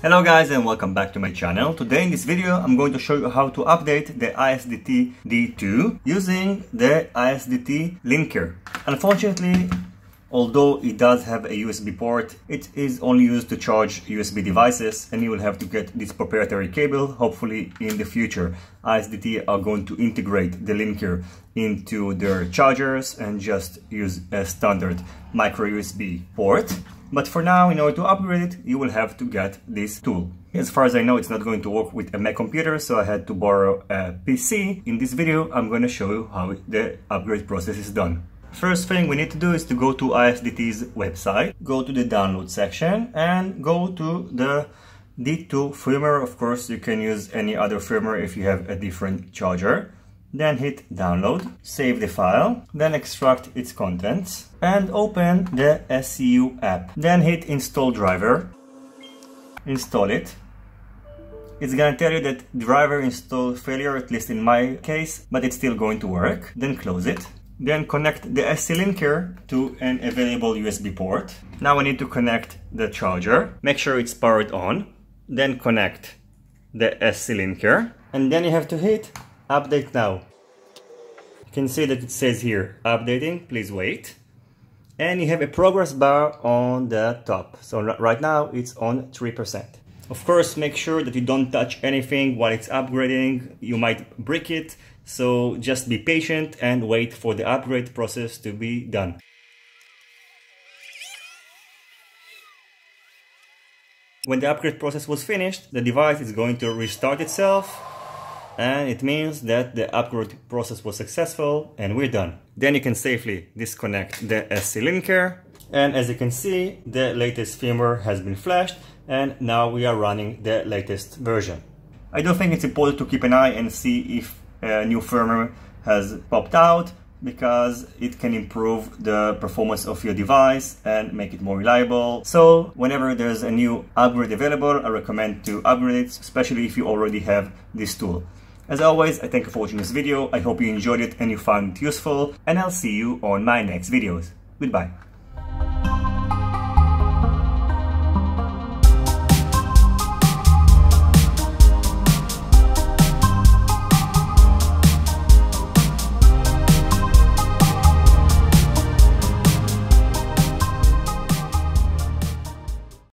Hello guys and welcome back to my channel. Today in this video I'm going to show you how to update the ISDT D2 using the ISDT linker. Unfortunately, although it does have a USB port, it is only used to charge USB devices and you will have to get this proprietary cable. Hopefully in the future ISDT are going to integrate the linker into their chargers and just use a standard micro USB port. But for now, in order to upgrade it, you will have to get this tool. As far as I know, it's not going to work with a Mac computer, so I had to borrow a PC. In this video, I'm going to show you how the upgrade process is done. First thing we need to do is to go to ISDT's website, go to the download section and go to the D2 firmware. Of course, you can use any other firmware if you have a different charger then hit download, save the file, then extract its contents and open the SCU app. Then hit install driver, install it. It's gonna tell you that driver install failure, at least in my case, but it's still going to work. Then close it. Then connect the SC linker to an available USB port. Now we need to connect the charger. Make sure it's powered on. Then connect the SC linker. And then you have to hit update now. You can see that it says here, updating, please wait. And you have a progress bar on the top. So right now it's on 3%. Of course, make sure that you don't touch anything while it's upgrading. You might break it. So just be patient and wait for the upgrade process to be done. When the upgrade process was finished, the device is going to restart itself and it means that the upgrade process was successful and we're done. Then you can safely disconnect the SC linker and as you can see the latest firmware has been flashed and now we are running the latest version. I don't think it's important to keep an eye and see if a new firmware has popped out because it can improve the performance of your device and make it more reliable. So whenever there's a new upgrade available, I recommend to upgrade it, especially if you already have this tool. As always, I thank you for watching this video, I hope you enjoyed it and you found it useful, and I'll see you on my next videos. Goodbye.